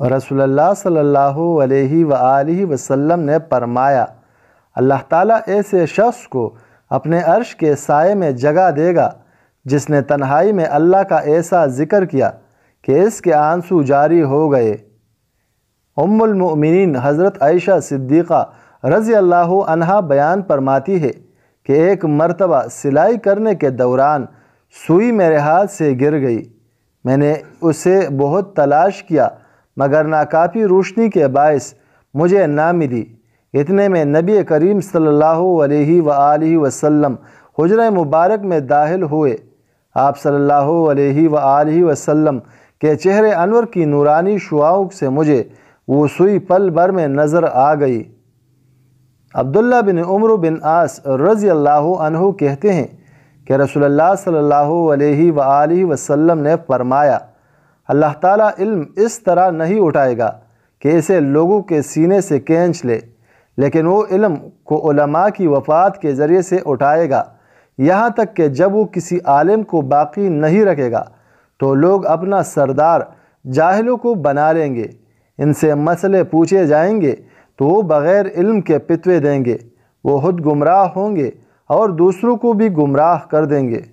रसोल्ला सल्लल्लाहु अलैहि सल्लल्लाहु वसल्लम ने फरमाया, अल्लाह ताला ऐसे शख्स को अपने अर्श के साय में जगह देगा, जिसने तन्हाई में अल्लाह का ऐसा ज़िक्र किया कि इसके आँसू जारी हो गए। उम्मुलमिन हज़रत आयशा सिद्दीक़ा रज़ी अल्लाह अनहा बयान फरमाती है कि एक मरतबा सिलाई करने के दौरान सुई मेरे हाथ से गिर गई। मैंने उसे बहुत तलाश किया मगर नाकाफ़ी रोशनी के बायस मुझे ना मिली। इतने में नबी करीम सल्लल्लाहु अलैहि वसल्लम हजर मुबारक में दाखिल हुए। आप सल्लल्लाहु अलैहि वसल्लम के चेहरे अनवर की नूरानी शुआओं से मुझे वो सुई पल भर में नज़र आ गई। अब्दुल्ला बिन उम्र बिन आस रज़ी अल्लाह कहते हैं कि रसोल्ला सल्लल्लाहु अलैहि वसल्लम ने फरमाया अल्लाह ताला इल्म इस तरह नहीं उठाएगा कि इसे लोगों के सीने से केंच ले, लेकिन वो इल्म को उलमा की वफ़ात के ज़रिए से उठाएगा। यहाँ तक कि जब वो किसी आलिम को बाकी नहीं रखेगा तो लोग अपना सरदार जाहिलों को बना लेंगे। इनसे मसले पूछे जाएँगे तो वो बग़ैर इल्म के पितवे देंगे। वो खुद गुमराह होंगे और दूसरों को भी गुमराह कर देंगे।